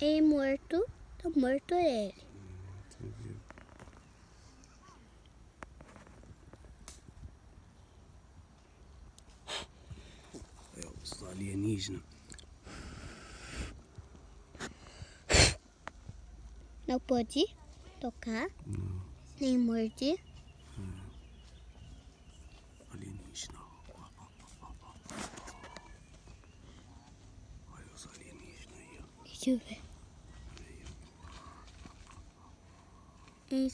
é morto, tá morto ele. É os alienígenas. Não pode tocar, Não, nem morder. alienígena. Olha os